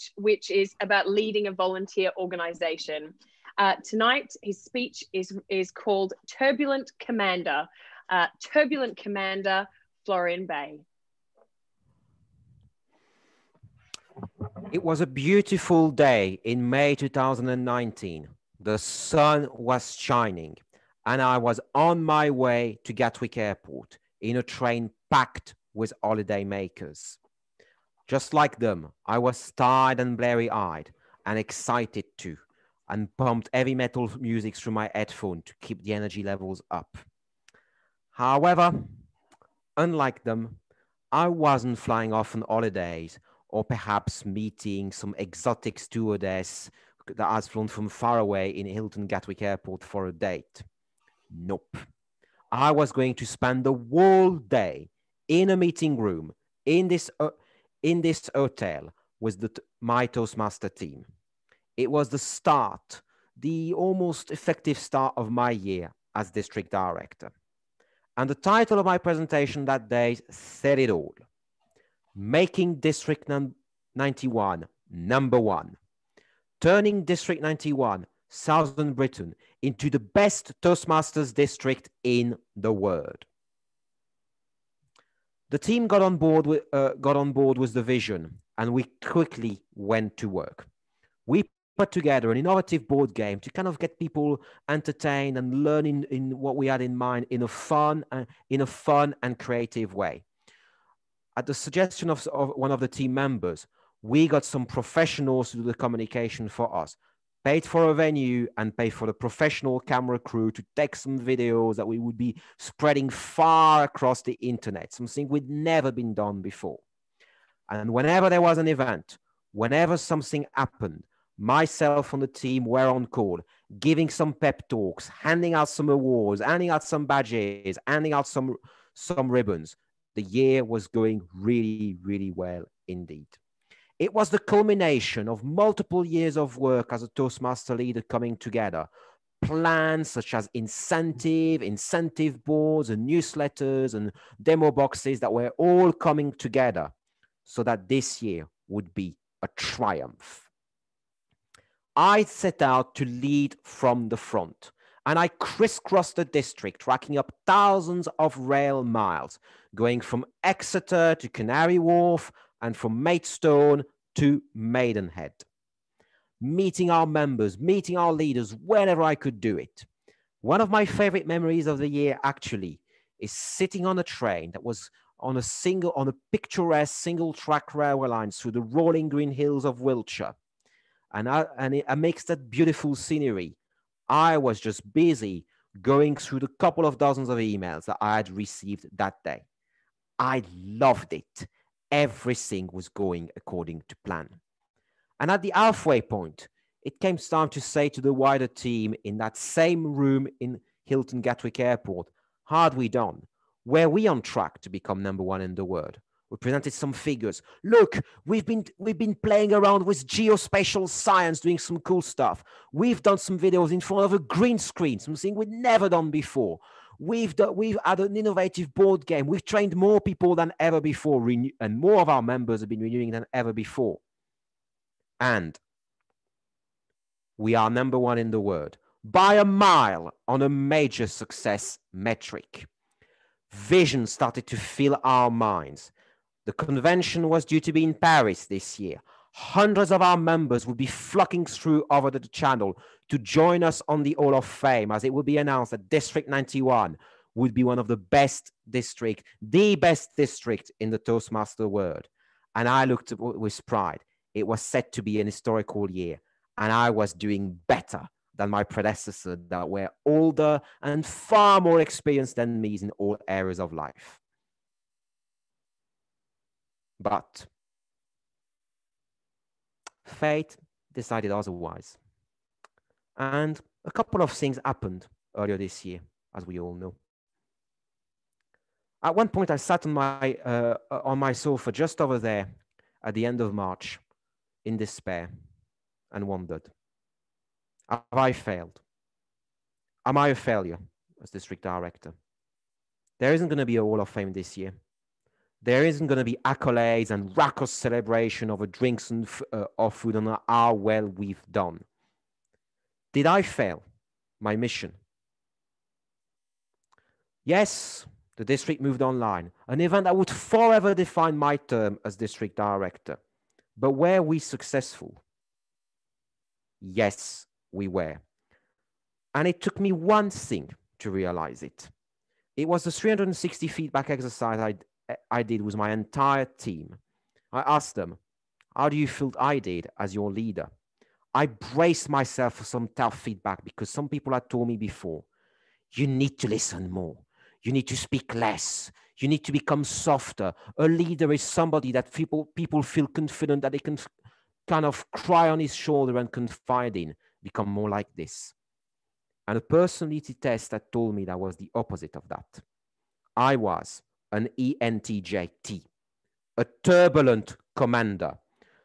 speech, which is about leading a volunteer organization. Uh, tonight, his speech is, is called Turbulent Commander. Uh, Turbulent Commander, Florian Bay. It was a beautiful day in May 2019. The sun was shining, and I was on my way to Gatwick Airport in a train packed with holiday makers. Just like them, I was tired and blurry eyed and excited too, and pumped heavy metal music through my headphone to keep the energy levels up. However, unlike them, I wasn't flying off on holidays or perhaps meeting some exotic stewardess that has flown from far away in Hilton Gatwick Airport for a date. Nope. I was going to spend the whole day in a meeting room in this, uh, in this hotel with the, my Toastmaster team. It was the start, the almost effective start of my year as district director. And the title of my presentation that day said it all making District 91 number one, turning District 91, Southern Britain, into the best Toastmasters district in the world. The team got on board with, uh, got on board with the vision, and we quickly went to work. We put together an innovative board game to kind of get people entertained and learning in, what we had in mind in a fun, uh, in a fun and creative way at the suggestion of, of one of the team members, we got some professionals to do the communication for us paid for a venue and paid for the professional camera crew to take some videos that we would be spreading far across the internet, something we'd never been done before. And whenever there was an event, whenever something happened, myself and the team were on call, giving some pep talks, handing out some awards, handing out some badges, handing out some, some ribbons, the year was going really, really well indeed. It was the culmination of multiple years of work as a Toastmaster leader coming together. Plans such as incentive, incentive boards, and newsletters and demo boxes that were all coming together so that this year would be a triumph. I set out to lead from the front and I crisscrossed the district, racking up thousands of rail miles, going from Exeter to Canary Wharf and from Maidstone to Maidenhead. Meeting our members, meeting our leaders whenever I could do it. One of my favorite memories of the year actually is sitting on a train that was on a single, on a picturesque single track railway line through the rolling green hills of Wiltshire. And, I, and it, amidst that beautiful scenery, I was just busy going through the couple of dozens of emails that I had received that day. I loved it. Everything was going according to plan. And at the halfway point, it came time to say to the wider team in that same room in Hilton Gatwick Airport, hard we done? Were we on track to become number one in the world? We presented some figures. Look, we've been we've been playing around with geospatial science, doing some cool stuff. We've done some videos in front of a green screen, something we'd never done before. We've done, we've had an innovative board game. We've trained more people than ever before, renew, and more of our members have been renewing than ever before. And we are number one in the world by a mile on a major success metric. Vision started to fill our minds the convention was due to be in Paris this year. Hundreds of our members would be flocking through over the channel to join us on the Hall of Fame as it would be announced that District 91 would be one of the best district, the best district in the Toastmaster world. And I looked with pride. It was set to be an historical year, and I was doing better than my predecessor that were older and far more experienced than me in all areas of life. But fate decided otherwise. And a couple of things happened earlier this year, as we all know. At one point, I sat on my, uh, on my sofa just over there at the end of March in despair and wondered Have I failed? Am I a failure as district director? There isn't going to be a Hall of Fame this year. There isn't going to be accolades and raucous celebration over drinks and uh, or food and how well we've done. Did I fail my mission? Yes, the district moved online, an event that would forever define my term as district director. But were we successful? Yes, we were. And it took me one thing to realize it. It was the 360 feedback exercise I, I did with my entire team. I asked them, How do you feel I did as your leader? I braced myself for some tough feedback because some people had told me before, You need to listen more. You need to speak less. You need to become softer. A leader is somebody that people, people feel confident that they can kind of cry on his shoulder and confide in. Become more like this. And a personality test that told me that was the opposite of that. I was an ENTJT, a turbulent commander,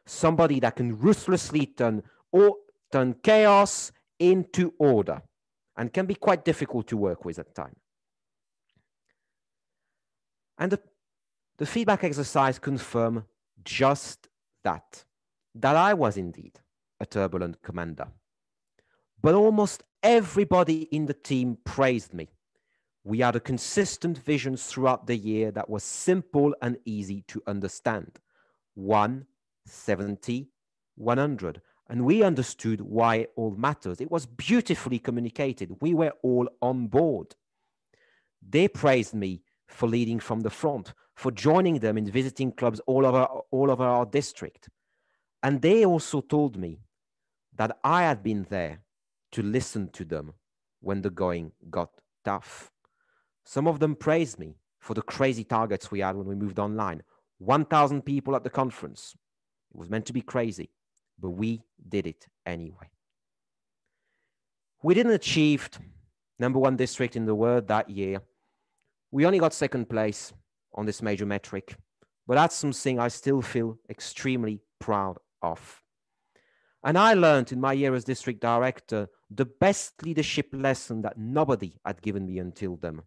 somebody that can ruthlessly turn, or, turn chaos into order and can be quite difficult to work with at times. And the, the feedback exercise confirmed just that, that I was indeed a turbulent commander. But almost everybody in the team praised me. We had a consistent vision throughout the year that was simple and easy to understand. 1, 70, 100. And we understood why it all matters. It was beautifully communicated. We were all on board. They praised me for leading from the front, for joining them in visiting clubs all over, all over our district. And they also told me that I had been there to listen to them when the going got tough. Some of them praised me for the crazy targets we had when we moved online 1,000 people at the conference. It was meant to be crazy, but we did it anyway. We didn't achieve number one district in the world that year we only got second place on this major metric, but that's something I still feel extremely proud of. And I learned in my year as district director the best leadership lesson that nobody had given me until then.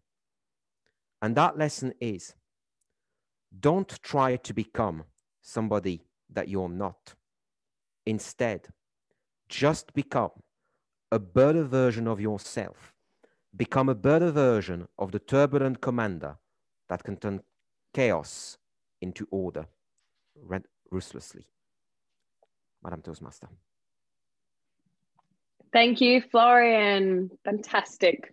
And that lesson is don't try to become somebody that you're not. Instead, just become a better version of yourself become a better version of the turbulent commander that can turn chaos into order ruthlessly. Madam Toastmaster. Thank you, Florian. Fantastic.